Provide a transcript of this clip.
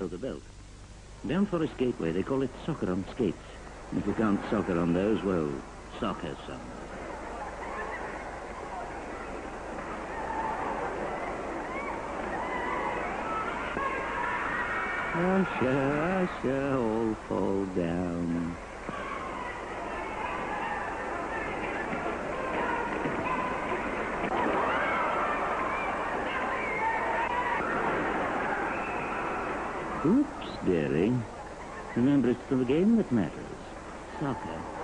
of the belt. Down Forest Gate way, they call it soccer on skates. If you can't soccer on those, well, soccer some. Usher, usher, all fall down. Oops, dearie. Remember, it's the game that matters. Soccer.